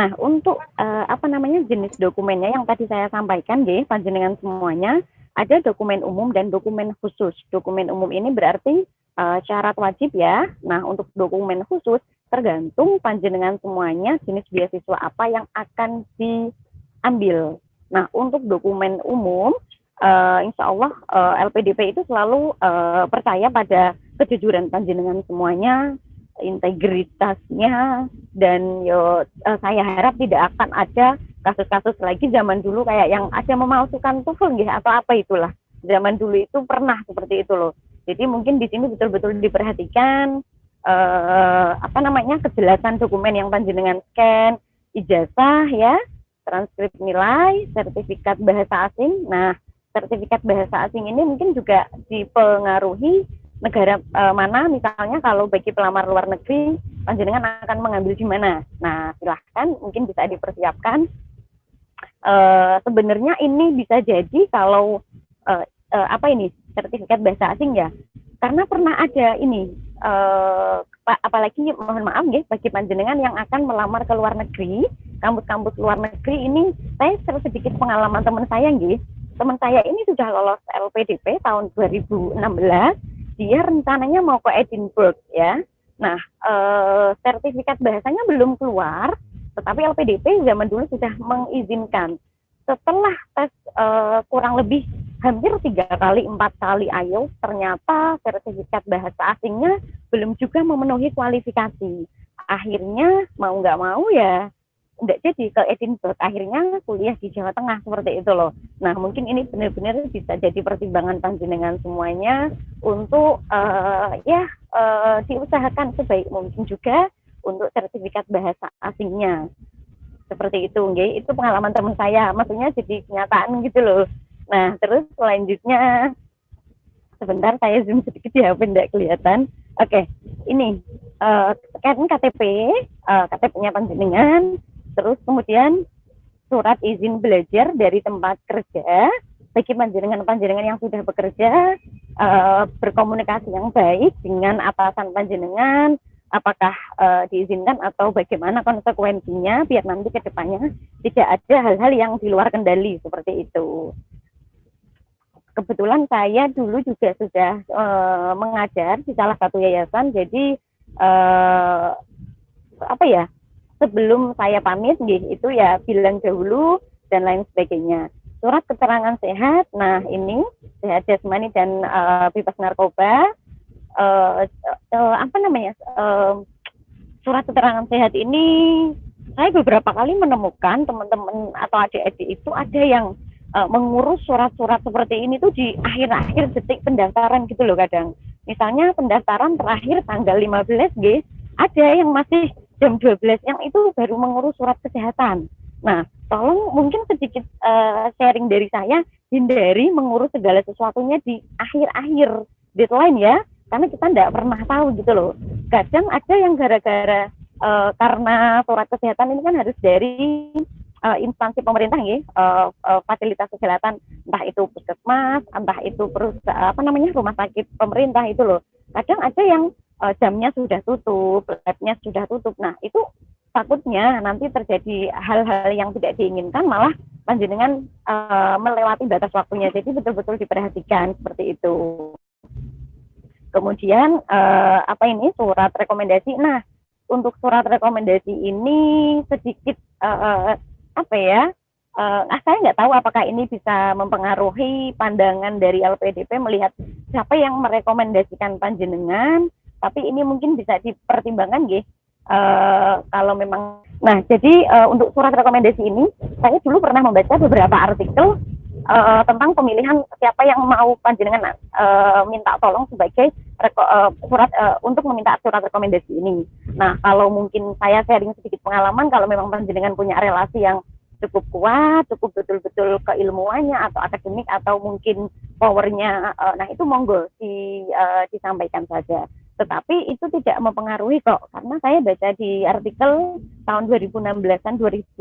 Nah, untuk uh, apa namanya jenis dokumennya yang tadi saya sampaikan, nggih, panjenengan semuanya ada dokumen umum dan dokumen khusus. Dokumen umum ini berarti uh, syarat wajib ya. Nah, untuk dokumen khusus tergantung panjenengan semuanya jenis beasiswa apa yang akan diambil. Nah, untuk dokumen umum, uh, insya Allah uh, LPDP itu selalu uh, percaya pada kejujuran panjenengan semuanya, integritasnya dan yo uh, saya harap tidak akan ada kasus-kasus lagi zaman dulu kayak yang ada memalsukan TOEFL gitu atau apa itulah. Zaman dulu itu pernah seperti itu loh. Jadi mungkin di sini betul-betul diperhatikan uh, apa namanya kejelasan dokumen yang panjenengan scan, ijazah ya, transkrip nilai, sertifikat bahasa asing. Nah, sertifikat bahasa asing ini mungkin juga dipengaruhi negara e, mana misalnya kalau bagi pelamar luar negeri panjenengan akan mengambil di mana. Nah, silahkan mungkin bisa dipersiapkan. E, sebenarnya ini bisa jadi kalau e, e, apa ini sertifikat bahasa asing ya, karena pernah ada ini e, apalagi mohon maaf ya bagi panjenengan yang akan melamar ke luar negeri, kampus-kampus luar negeri ini saya sedikit pengalaman teman saya nggih. Teman saya ini sudah lolos LPDP tahun 2016 dia rencananya mau ke Edinburgh ya. Nah, e, sertifikat bahasanya belum keluar, tetapi LPDP zaman dulu sudah mengizinkan. Setelah tes e, kurang lebih hampir tiga kali, empat kali ayo, ternyata sertifikat bahasa asingnya belum juga memenuhi kualifikasi. Akhirnya mau nggak mau ya tidak jadi ke Edinburgh. Akhirnya kuliah di Jawa Tengah seperti itu loh. Nah mungkin ini benar-benar bisa jadi pertimbangan panjenengan semuanya untuk uh, ya uh, diusahakan sebaik mungkin juga untuk sertifikat bahasa asingnya. Seperti itu nggih. Itu pengalaman teman saya maksudnya jadi kenyataan gitu loh. Nah terus selanjutnya sebentar saya zoom sedikit ya tidak kelihatan. Oke okay. ini uh, kan KTP uh, KTP-nya panjenengan Terus kemudian surat izin belajar dari tempat kerja bagi panjenengan-panjenengan yang sudah bekerja uh, berkomunikasi yang baik dengan atasan panjenengan apakah uh, diizinkan atau bagaimana konsekuensinya biar nanti ke depannya tidak ada hal-hal yang di luar kendali seperti itu. Kebetulan saya dulu juga sudah uh, mengajar di salah satu yayasan, jadi uh, apa ya sebelum saya pamit gitu, itu ya bilang dahulu dan lain sebagainya. Surat keterangan sehat, nah ini sehat jasmani dan uh, bebas narkoba. Uh, uh, apa namanya? Uh, surat keterangan sehat ini saya beberapa kali menemukan teman-teman atau adik-adik itu ada yang uh, mengurus surat-surat seperti ini tuh di akhir-akhir detik pendaftaran gitu loh kadang. Misalnya pendaftaran terakhir tanggal 15 G, ada yang masih jam 12 yang itu baru mengurus surat kesehatan. Nah, tolong mungkin sedikit uh, sharing dari saya, hindari mengurus segala sesuatunya di akhir-akhir deadline ya, karena kita tidak pernah tahu gitu loh. Kadang ada yang gara-gara uh, karena surat kesehatan ini kan harus dari uh, instansi pemerintah ya, uh, uh, fasilitas kesehatan, entah itu puskesmas, entah itu perusahaan apa namanya rumah sakit pemerintah itu loh. Kadang ada yang uh, jamnya sudah tutup, labnya sudah tutup. Nah, itu takutnya nanti terjadi hal-hal yang tidak diinginkan malah panjenengan uh, melewati batas waktunya. Jadi betul-betul diperhatikan seperti itu. Kemudian uh, apa ini surat rekomendasi? Nah, untuk surat rekomendasi ini sedikit uh, apa ya? Uh, saya nggak tahu apakah ini bisa mempengaruhi pandangan dari LPDP melihat siapa yang merekomendasikan panjenengan tapi ini mungkin bisa dipertimbangkan gih uh, kalau memang nah jadi uh, untuk surat rekomendasi ini saya dulu pernah membaca beberapa artikel uh, tentang pemilihan siapa yang mau panjenengan uh, minta tolong sebagai reko, uh, surat uh, untuk meminta surat rekomendasi ini. Nah, kalau mungkin saya sharing sedikit pengalaman kalau memang panjenengan punya relasi yang cukup kuat, cukup betul-betul keilmuannya atau akademik atau mungkin powernya, nah itu monggo di, uh, disampaikan saja tetapi itu tidak mempengaruhi kok karena saya baca di artikel tahun 2016 dan 2015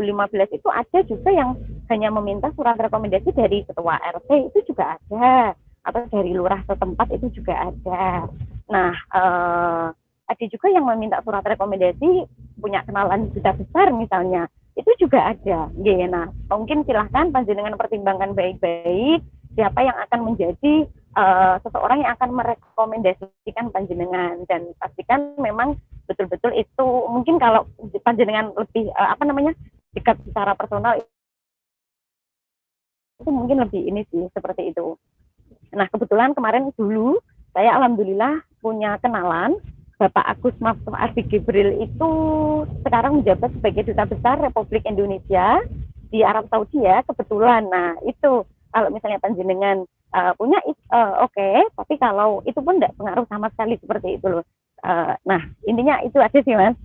itu ada juga yang hanya meminta surat rekomendasi dari ketua RT itu juga ada atau dari lurah setempat itu juga ada nah eh, ada juga yang meminta surat rekomendasi punya kenalan juta besar misalnya itu juga ada. Nah mungkin silahkan panjenengan pertimbangkan baik-baik siapa yang akan menjadi uh, seseorang yang akan merekomendasikan panjenengan dan pastikan memang betul-betul itu mungkin kalau panjenengan lebih uh, apa namanya dekat secara personal itu mungkin lebih ini sih seperti itu. Nah kebetulan kemarin dulu saya alhamdulillah punya kenalan Bapak Agus Maftuh Ardi Gibril itu sekarang menjabat sebagai duta besar Republik Indonesia di Arab Saudi ya kebetulan. Nah itu kalau misalnya panjenengan uh, punya uh, oke, okay, tapi kalau itu pun tidak pengaruh sama sekali seperti itu loh. Uh, nah intinya itu aja sih mas.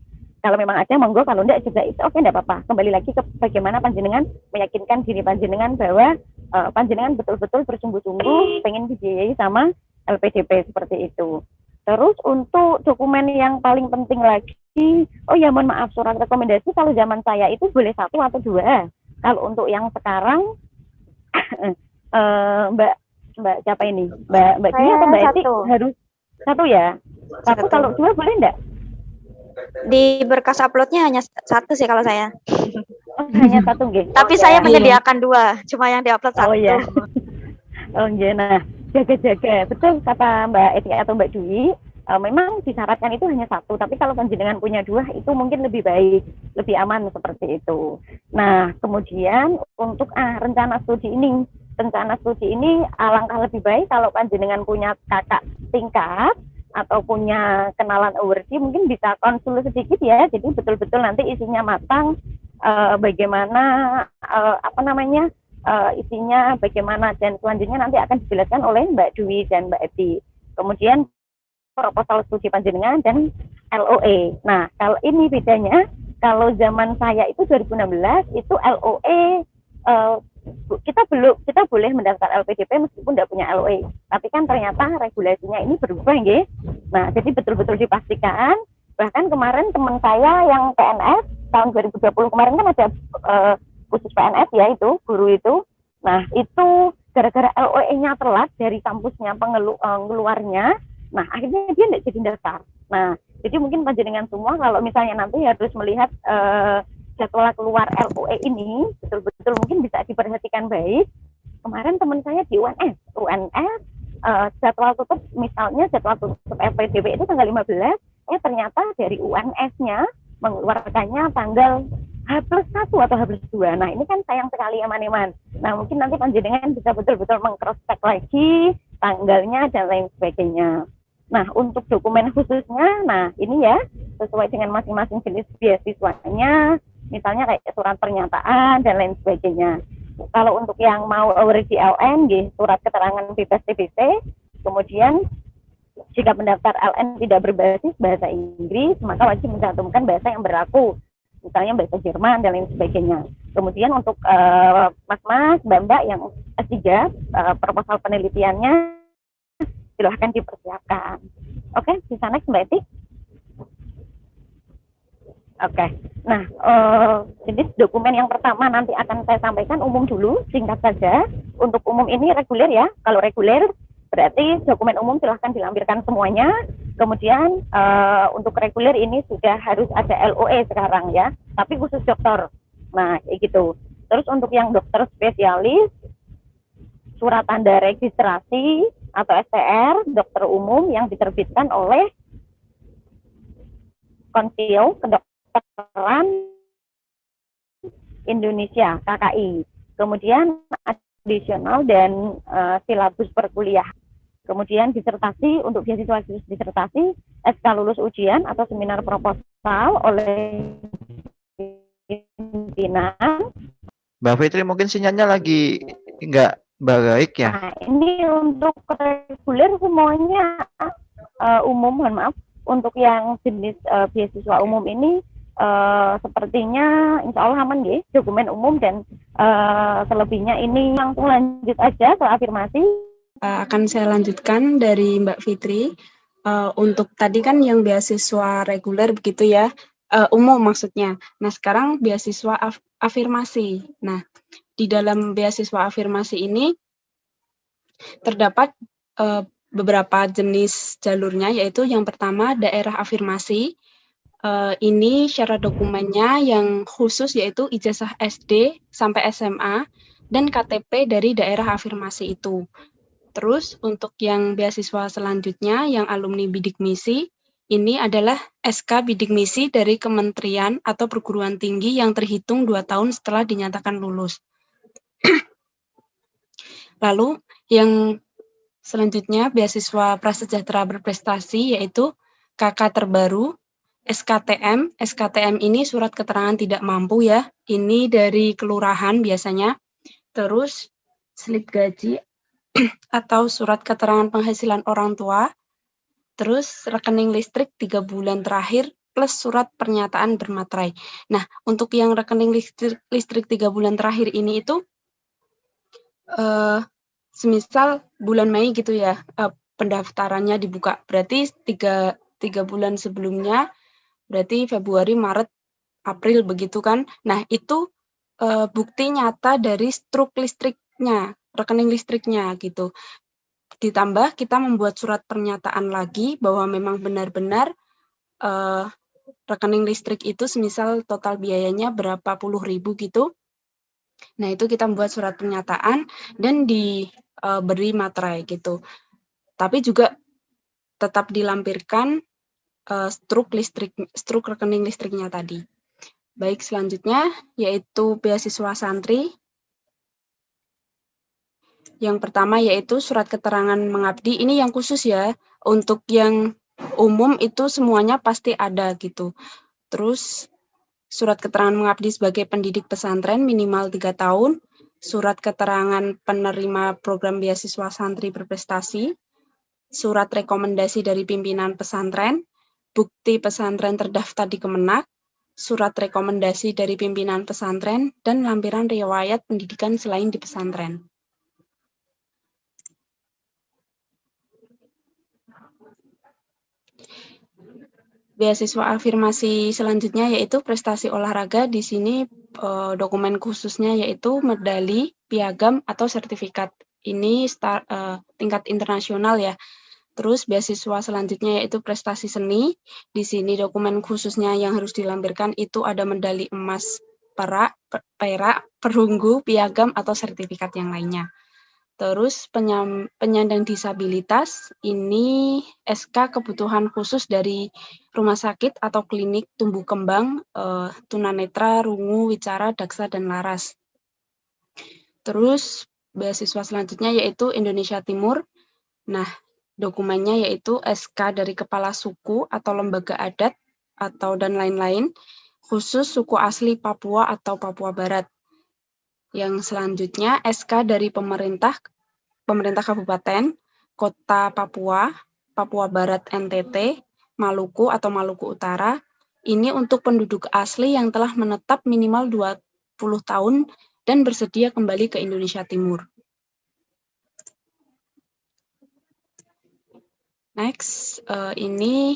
Kalau memang ada monggo, kalau tidak juga itu oke okay, tidak apa-apa. Kembali lagi ke bagaimana panjenengan meyakinkan diri panjenengan bahwa uh, panjenengan betul-betul bersungguh-sungguh pengen dibiayai sama LPDP seperti itu. Terus untuk dokumen yang paling penting lagi, oh ya mohon maaf surat rekomendasi kalau zaman saya itu boleh satu atau dua. Kalau untuk yang sekarang, uh, Mbak Mbak siapa ini? Mbak Mbak Dini atau Mbak Eti harus satu ya? Satu, satu. kalau dua boleh enggak? Di berkas uploadnya hanya satu sih kalau saya. Oh, hanya satu gitu. Tapi oh, saya ya. menyediakan dua, cuma yang diupload satu. Oh iya. oh iya, nah jaga-jaga betul kata Mbak Eti atau Mbak Dwi uh, memang disyaratkan itu hanya satu tapi kalau panjenengan punya dua itu mungkin lebih baik lebih aman seperti itu nah kemudian untuk ah, rencana studi ini rencana studi ini alangkah lebih baik kalau panjenengan punya kakak tingkat atau punya kenalan awardee mungkin bisa konsul sedikit ya jadi betul-betul nanti isinya matang uh, bagaimana uh, apa namanya uh, isinya bagaimana dan selanjutnya nanti akan dijelaskan oleh Mbak Dwi dan Mbak Epi. Kemudian proposal studi panjenengan dan LOE. Nah, kalau ini bedanya kalau zaman saya itu 2016 itu LOE uh, kita belum kita boleh mendaftar LPDP meskipun tidak punya LOE. Tapi kan ternyata regulasinya ini berubah nggih. Nah, jadi betul-betul dipastikan bahkan kemarin teman saya yang PNS tahun 2020 kemarin kan ada uh, khusus PNS ya itu guru itu nah itu gara-gara LOE-nya telat dari kampusnya pengeluarnya nah akhirnya dia tidak jadi daftar nah jadi mungkin panjenengan semua kalau misalnya nanti harus melihat uh, jadwal keluar LOE ini betul-betul mungkin bisa diperhatikan baik kemarin teman saya di UNS UNS uh, jadwal tutup misalnya jadwal tutup FPDB itu tanggal 15 eh ternyata dari UNS-nya mengeluarkannya tanggal H plus satu atau H plus dua. Nah ini kan sayang sekali ya Maneman. Nah mungkin nanti panjenengan bisa betul-betul mengcross check lagi tanggalnya dan lain sebagainya. Nah untuk dokumen khususnya, nah ini ya sesuai dengan masing-masing jenis beasiswanya, misalnya kayak surat pernyataan dan lain sebagainya. Kalau untuk yang mau already LN, surat keterangan bebas TBC, kemudian jika pendaftar LN tidak berbasis bahasa Inggris, maka wajib mencantumkan bahasa yang berlaku misalnya bahasa Jerman dan lain sebagainya. Kemudian untuk uh, mas-mas, mbak-mbak yang S3, uh, eh, proposal penelitiannya silahkan dipersiapkan. Oke, okay, bisa next Mbak Eti. Oke, okay. nah uh, jadi dokumen yang pertama nanti akan saya sampaikan umum dulu, singkat saja. Untuk umum ini reguler ya, kalau reguler Berarti dokumen umum silahkan dilampirkan semuanya. Kemudian uh, untuk reguler ini sudah harus ada LOE sekarang ya, tapi khusus dokter. Nah, kayak gitu. Terus untuk yang dokter spesialis, surat tanda registrasi atau STR dokter umum yang diterbitkan oleh Konsil Kedokteran Indonesia KKI. Kemudian additional dan uh, silabus perkuliahan Kemudian disertasi untuk beasiswa disertasi, SK lulus ujian atau seminar proposal oleh pimpinan. Mbak Fitri mungkin sinyalnya lagi enggak baik ya? Nah, ini untuk reguler semuanya uh, umum, mohon maaf. Untuk yang jenis uh, beasiswa umum ini uh, sepertinya insya Allah aman ya, dokumen umum dan uh, selebihnya ini langsung lanjut aja ke afirmasi uh, akan saya lanjutkan dari Mbak Fitri. Uh, untuk tadi kan yang beasiswa reguler begitu ya, uh, umum maksudnya. Nah sekarang beasiswa af afirmasi. Nah di dalam beasiswa afirmasi ini terdapat uh, beberapa jenis jalurnya, yaitu yang pertama daerah afirmasi, Eh, ini syarat dokumennya yang khusus yaitu ijazah SD sampai SMA dan KTP dari daerah afirmasi itu. Terus untuk yang beasiswa selanjutnya yang alumni bidik misi ini adalah SK bidik misi dari kementerian atau perguruan tinggi yang terhitung dua tahun setelah dinyatakan lulus. Lalu yang selanjutnya beasiswa prasejahtera berprestasi yaitu KK terbaru SKTM. SKTM ini surat keterangan tidak mampu ya. Ini dari kelurahan biasanya. Terus slip gaji atau surat keterangan penghasilan orang tua. Terus rekening listrik tiga bulan terakhir plus surat pernyataan bermaterai. Nah, untuk yang rekening listrik, listrik tiga bulan terakhir ini itu uh, semisal bulan Mei gitu ya uh, pendaftarannya dibuka. Berarti tiga, tiga bulan sebelumnya berarti Februari, Maret, April begitu kan. Nah, itu uh, bukti nyata dari struk listriknya, rekening listriknya gitu. Ditambah kita membuat surat pernyataan lagi bahwa memang benar-benar uh, rekening listrik itu semisal total biayanya berapa puluh ribu gitu. Nah, itu kita membuat surat pernyataan dan diberi uh, materai gitu. Tapi juga tetap dilampirkan uh, struk listrik struk rekening listriknya tadi. Baik, selanjutnya yaitu beasiswa santri. Yang pertama yaitu surat keterangan mengabdi. Ini yang khusus ya. Untuk yang umum itu semuanya pasti ada gitu. Terus surat keterangan mengabdi sebagai pendidik pesantren minimal tiga tahun, surat keterangan penerima program beasiswa santri berprestasi, surat rekomendasi dari pimpinan pesantren, bukti pesantren terdaftar di Kemenak, surat rekomendasi dari pimpinan pesantren, dan lampiran riwayat pendidikan selain di pesantren. Beasiswa afirmasi selanjutnya yaitu prestasi olahraga. Di sini eh, dokumen khususnya yaitu medali, piagam, atau sertifikat. Ini eh, tingkat internasional ya. Terus beasiswa selanjutnya yaitu prestasi seni. Di sini dokumen khususnya yang harus dilampirkan itu ada medali emas, perak, perak, perunggu, piagam, atau sertifikat yang lainnya. Terus penyandang disabilitas ini SK kebutuhan khusus dari rumah sakit atau klinik tumbuh kembang eh, tunanetra, rungu, wicara, daksa, dan laras. Terus beasiswa selanjutnya yaitu Indonesia Timur. Nah, Dokumennya yaitu SK dari kepala suku atau lembaga adat atau dan lain-lain khusus suku asli Papua atau Papua Barat. Yang selanjutnya SK dari pemerintah pemerintah kabupaten, kota Papua, Papua Barat NTT, Maluku atau Maluku Utara. Ini untuk penduduk asli yang telah menetap minimal 20 tahun dan bersedia kembali ke Indonesia Timur. Next, uh, ini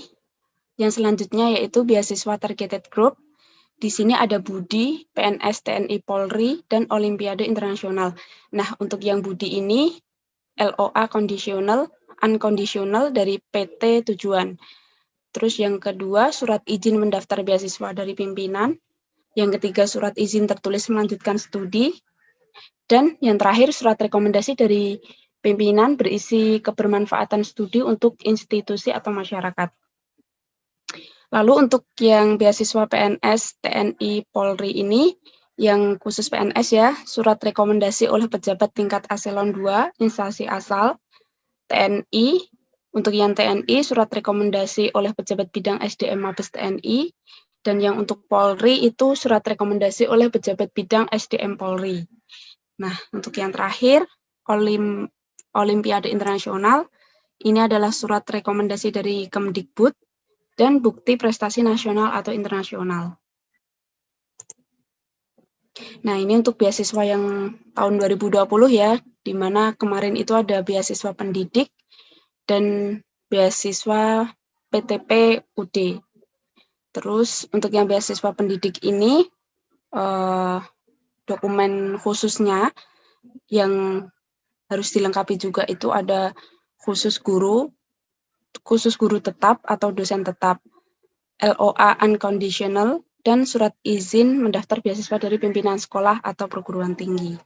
yang selanjutnya yaitu beasiswa targeted group. Di sini ada Budi, PNS, TNI, Polri, dan Olimpiade Internasional. Nah, untuk yang Budi ini, LOA conditional, unconditional dari PT Tujuan. Terus yang kedua, surat izin mendaftar beasiswa dari pimpinan. Yang ketiga, surat izin tertulis melanjutkan studi. Dan yang terakhir, surat rekomendasi dari pimpinan berisi kebermanfaatan studi untuk institusi atau masyarakat. Lalu untuk yang beasiswa PNS, TNI, Polri ini, yang khusus PNS ya, surat rekomendasi oleh pejabat tingkat aselon 2, instansi asal, TNI, untuk yang TNI, surat rekomendasi oleh pejabat bidang SDM Mabes TNI, dan yang untuk Polri itu surat rekomendasi oleh pejabat bidang SDM Polri. Nah, untuk yang terakhir, Olim Olimpiade Internasional. Ini adalah surat rekomendasi dari Kemdikbud dan bukti prestasi nasional atau internasional. Nah, ini untuk beasiswa yang tahun 2020 ya, di mana kemarin itu ada beasiswa pendidik dan beasiswa PTP UD. Terus untuk yang beasiswa pendidik ini, eh, dokumen khususnya yang harus dilengkapi juga itu ada khusus guru, khusus guru tetap atau dosen tetap. LOA unconditional, dan surat izin mendaftar beasiswa dari pimpinan sekolah atau perguruan tinggi.